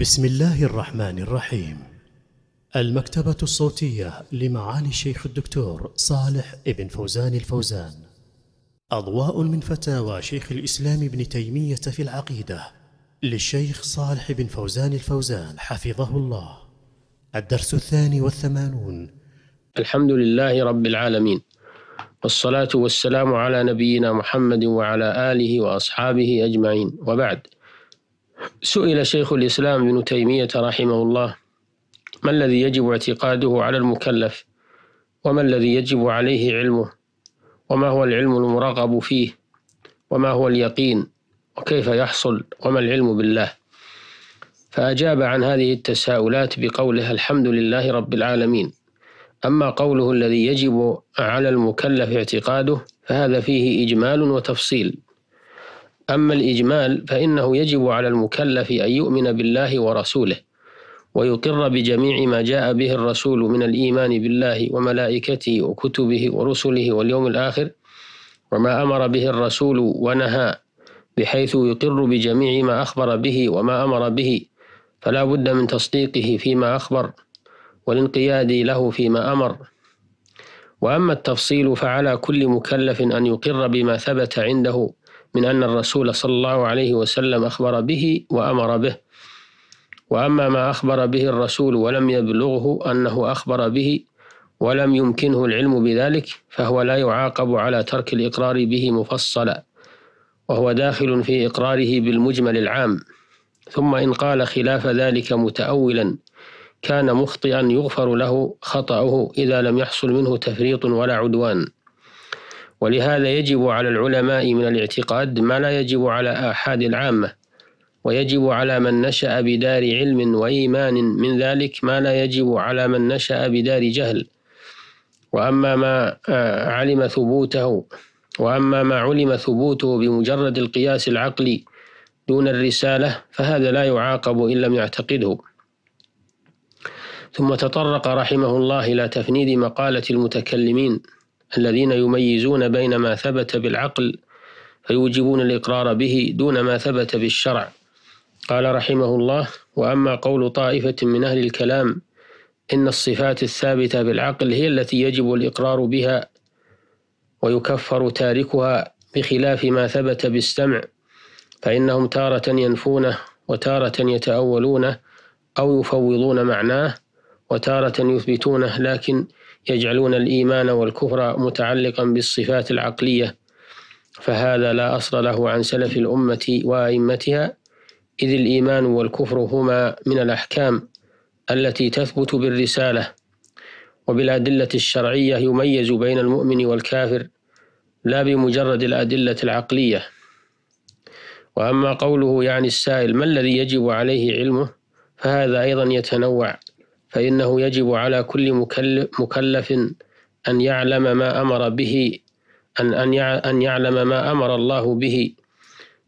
بسم الله الرحمن الرحيم. المكتبة الصوتية لمعالي الشيخ الدكتور صالح ابن فوزان الفوزان. أضواء من فتاوى شيخ الإسلام ابن تيمية في العقيدة للشيخ صالح بن فوزان الفوزان حفظه الله. الدرس الثاني والثمانون. الحمد لله رب العالمين والصلاة والسلام على نبينا محمد وعلى آله وأصحابه أجمعين. وبعد سئل شيخ الإسلام ابن تيمية رحمه الله ما الذي يجب اعتقاده على المكلف؟ وما الذي يجب عليه علمه؟ وما هو العلم المرغب فيه؟ وما هو اليقين؟ وكيف يحصل؟ وما العلم بالله؟ فأجاب عن هذه التساؤلات بقوله الحمد لله رب العالمين. أما قوله الذي يجب على المكلف اعتقاده فهذا فيه إجمال وتفصيل. أما الإجمال فإنه يجب على المكلف أن يؤمن بالله ورسوله ويقر بجميع ما جاء به الرسول من الإيمان بالله وملائكته وكتبه ورسله واليوم الآخر وما أمر به الرسول ونهى بحيث يقر بجميع ما أخبر به وما أمر به فلا بد من تصديقه فيما أخبر والانقياد له فيما أمر. وأما التفصيل فعلى كل مكلف أن يقر بما ثبت عنده من أن الرسول صلى الله عليه وسلم أخبر به وأمر به. وأما ما أخبر به الرسول ولم يبلغه أنه أخبر به ولم يمكنه العلم بذلك فهو لا يعاقب على ترك الإقرار به مفصلا وهو داخل في إقراره بالمجمل العام. ثم إن قال خلاف ذلك متأولا كان مخطئا يغفر له خطأه إذا لم يحصل منه تفريط ولا عدوان. ولهذا يجب على العلماء من الاعتقاد ما لا يجب على آحاد العامة ويجب على من نشأ بدار علم وإيمان من ذلك ما لا يجب على من نشأ بدار جهل. وأما ما علم ثبوته وأما ما علم ثبوته بمجرد القياس العقلي دون الرسالة فهذا لا يعاقب إن لم يعتقده. ثم تطرق رحمه الله إلى تفنيد مقالة المتكلمين. الذين يميزون بين ما ثبت بالعقل فيوجبون الإقرار به دون ما ثبت بالشرع. قال رحمه الله وأما قول طائفة من أهل الكلام إن الصفات الثابتة بالعقل هي التي يجب الإقرار بها ويكفر تاركها بخلاف ما ثبت بالسمع فإنهم تارة ينفونه وتارة يتأولونه أو يفوضون معناه وتارة يثبتونه لكن يجعلون الإيمان والكفر متعلقا بالصفات العقلية فهذا لا أصل له عن سلف الأمة وأئمتها إذ الإيمان والكفر هما من الأحكام التي تثبت بالرسالة وبالأدلة الشرعية يميز بين المؤمن والكافر لا بمجرد الأدلة العقلية. وأما قوله يعني السائل ما الذي يجب عليه علمه فهذا أيضا يتنوع. فإنه يجب على كل مكلف أن يعلم ما أمر به أن أن يعلم ما أمر الله به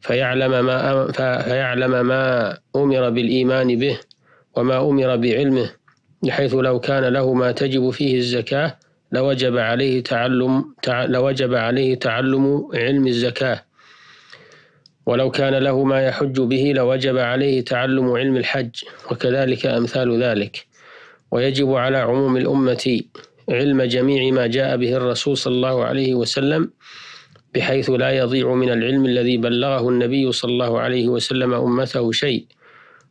فيعلم ما فيعلم ما أمر بالإيمان به وما أمر بعلمه بحيث لو كان له ما تجب فيه الزكاة لوجب عليه تعلم لوجب عليه تعلم علم الزكاة. ولو كان له ما يحج به لوجب عليه تعلم علم الحج وكذلك أمثال ذلك. ويجب على عموم الأمة علم جميع ما جاء به الرسول صلى الله عليه وسلم بحيث لا يضيع من العلم الذي بلغه النبي صلى الله عليه وسلم أمته شيء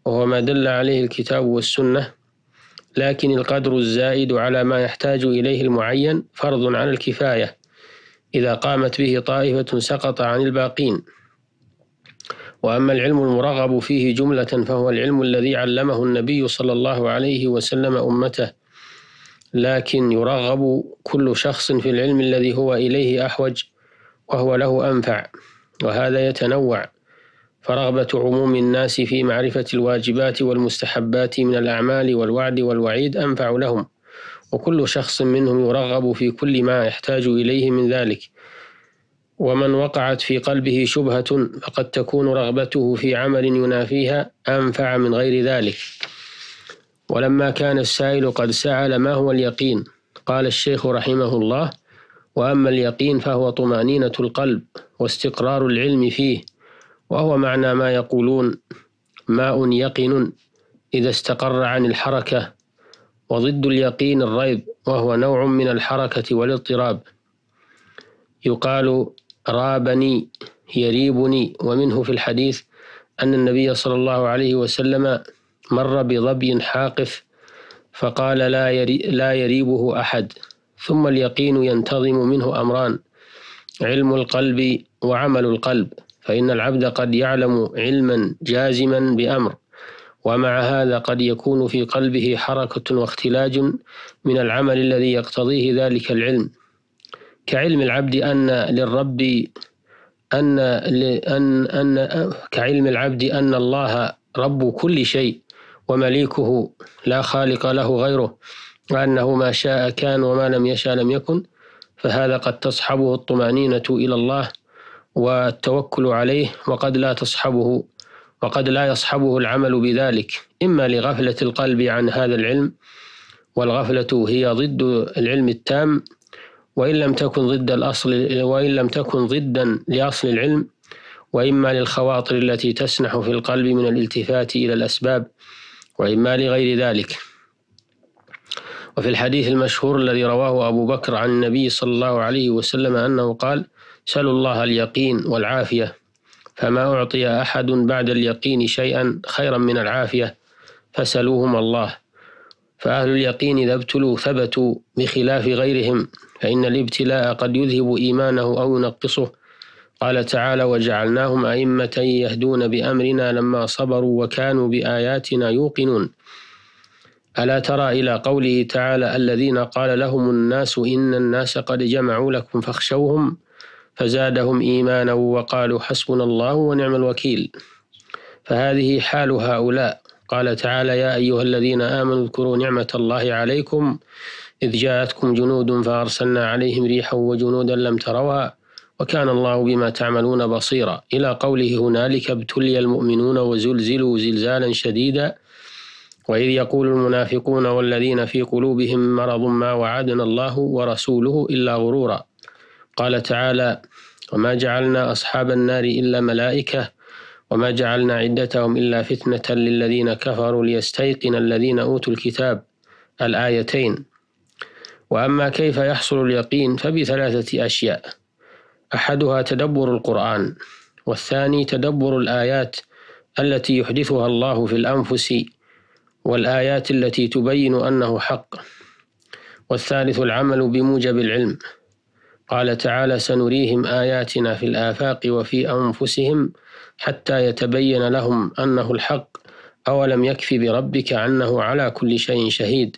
وهو ما دل عليه الكتاب والسنة. لكن القدر الزائد على ما يحتاج إليه المعين فرض على الكفاية إذا قامت به طائفة سقط عن الباقين. وأما العلم المرغب فيه جملة فهو العلم الذي علمه النبي صلى الله عليه وسلم أمته لكن يرغب كل شخص في العلم الذي هو إليه أحوج وهو له أنفع وهذا يتنوع فرغبة عموم الناس في معرفة الواجبات والمستحبات من الأعمال والوعد والوعيد أنفع لهم وكل شخص منهم يرغب في كل ما يحتاج إليه من ذلك. ومن وقعت في قلبه شبهة فقد تكون رغبته في عمل ينافيها أنفع من غير ذلك. ولما كان السائل قد سأل ما هو اليقين؟ قال الشيخ رحمه الله وأما اليقين فهو طمأنينة القلب واستقرار العلم فيه وهو معنى ما يقولون ماء يقن إذا استقر عن الحركة وضد اليقين الريب وهو نوع من الحركة والاضطراب. يقال رابني يريبني. ومنه في الحديث أن النبي صلى الله عليه وسلم مر بظبي حاقف فقال لا, يري لا يريبه أحد. ثم اليقين ينتظم منه أمران علم القلب وعمل القلب. فإن العبد قد يعلم علما جازما بأمر ومع هذا قد يكون في قلبه حركة واختلاج من العمل الذي يقتضيه ذلك العلم. كعلم العبد أن للرب أن أن أن كعلم العبد أن الله رب كل شيء ومليكه لا خالق له غيره وأنه ما شاء كان وما لم يشاء لم يكن فهذا قد تصحبه الطمأنينة إلى الله والتوكل عليه وقد لا تصحبه وقد لا يصحبه العمل بذلك. إما لغفلة القلب عن هذا العلم والغفلة هي ضد العلم التام وإن لم تكن ضد الأصل وإن لم تكن ضدا لأصل العلم وإما للخواطر التي تسنح في القلب من الالتفات إلى الأسباب وإما لغير ذلك. وفي الحديث المشهور الذي رواه أبو بكر عن النبي صلى الله عليه وسلم أنه قال سلوا الله اليقين والعافية فما أعطي أحد بعد اليقين شيئا خيرا من العافية فسلوهم الله. فأهل اليقين إذا ابتلوا ثبتوا بخلاف غيرهم فإن الابتلاء قد يذهب إيمانه أو ينقصه. قال تعالى وجعلناهم أئمة يهدون بأمرنا لما صبروا وكانوا بآياتنا يوقنون. ألا ترى إلى قوله تعالى الذين قال لهم الناس إن الناس قد جمعوا لكم فاخشوهم فزادهم إيمانا وقالوا حسبنا الله ونعم الوكيل. فهذه حال هؤلاء. قال تعالى يا أيها الذين آمنوا اذكروا نعمة الله عليكم. إذ جاءتكم جنود فأرسلنا عليهم ريحا وجنودا لم تروها وكان الله بما تعملون بصيرا. إلى قوله هنالك ابتلي المؤمنون وزلزلوا زلزالا شديدا. وإذ يقول المنافقون والذين في قلوبهم مرض ما وعدنا الله ورسوله إلا غرورا. قال تعالى وما جعلنا أصحاب النار إلا ملائكة وما جعلنا عدتهم إلا فتنة للذين كفروا ليستيقن الذين أوتوا الكتاب الآيتين. وأما كيف يحصل اليقين فبثلاثة أشياء. أحدها تدبر القرآن والثاني تدبر الآيات التي يحدثها الله في الأنفس والآيات التي تبين أنه حق. والثالث العمل بموجب العلم. قال تعالى سنريهم آياتنا في الآفاق وفي أنفسهم حتى يتبين لهم أنه الحق أولم يكف بربك أنه على كل شيء شهيد.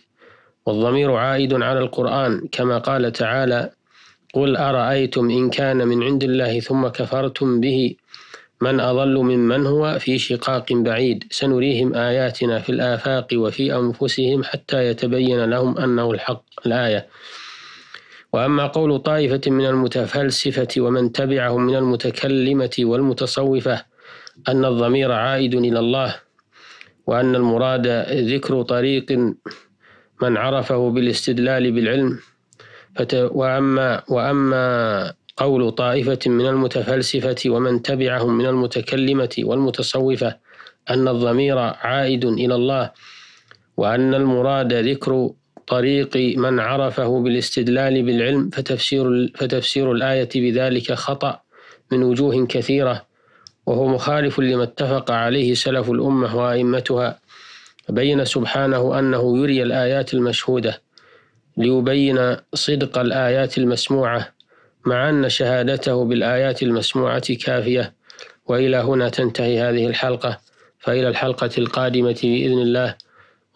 والضمير عائد على القرآن كما قال تعالى قل أرأيتم إن كان من عند الله ثم كفرتم به؟ من أضل ممن هو في شقاق بعيد. سنريهم آياتنا في الآفاق وفي أنفسهم حتى يتبين لهم أنه الحق الآية. وأما قول طائفة من المتفلسفة ومن تبعهم من المتكلمة والمتصوفة أن الضمير عائد إلى الله وأن المراد ذكر طريق من عرفه بالاستدلال بالعلم وأما وأما قول طائفة من المتفلسفة ومن تبعهم من المتكلمة والمتصوفة أن الضمير عائد إلى الله وأن المراد ذكر طريق من عرفه بالاستدلال بالعلم فتفسير فتفسير الآية بذلك خطأ من وجوه كثيرة وهو مخالف لما اتفق عليه سلف الأمة وأئمتها بين سبحانه أنه يري الآيات المشهودة ليبين صدق الآيات المسموعة مع أن شهادته بالآيات المسموعة كافية وإلى هنا تنتهي هذه الحلقة فإلى الحلقة القادمة بإذن الله.